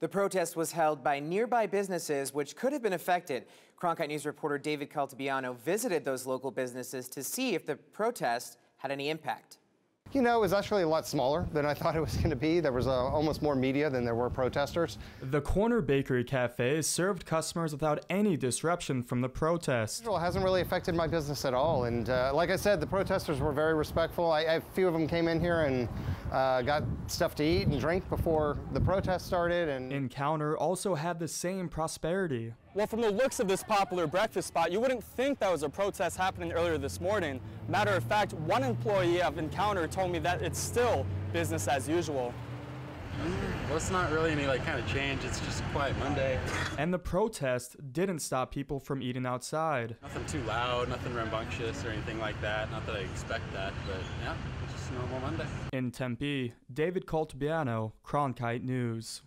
The protest was held by nearby businesses, which could have been affected. Cronkite News reporter David Caltabiano visited those local businesses to see if the protest had any impact. You know, it was actually a lot smaller than I thought it was going to be. There was uh, almost more media than there were protesters. The Corner Bakery Cafe served customers without any disruption from the protest. It hasn't really affected my business at all. And uh, like I said, the protesters were very respectful. I, a few of them came in here and uh, got stuff to eat and drink before the protest started. And nCounter also had the same prosperity. Well, from the looks of this popular breakfast spot, you wouldn't think that was a protest happening earlier this morning. Matter of fact, one employee of nCounter told me that it's still business as usual. Well, it's not really any like kind of change. It's just quiet Monday. And the protest didn't stop people from eating outside. Nothing too loud, nothing rambunctious or anything like that. Not that I expect that, but yeah, it's just a normal Monday. In Tempe, David Caltabiano, Cronkite News.